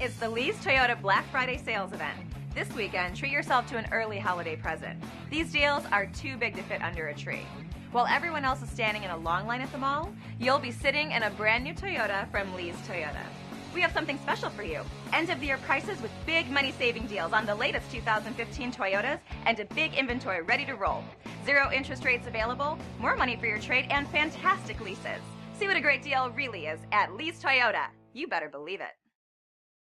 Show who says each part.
Speaker 1: It's the Lee's Toyota Black Friday sales event. This weekend, treat yourself to an early holiday present. These deals are too big to fit under a tree. While everyone else is standing in a long line at the mall, you'll be sitting in a brand new Toyota from Lee's Toyota. We have something special for you. End of the year prices with big money saving deals on the latest 2015 Toyotas and a big inventory ready to roll. Zero interest rates available, more money for your trade, and fantastic leases. See what a great deal really is at Lee's Toyota. You better believe it.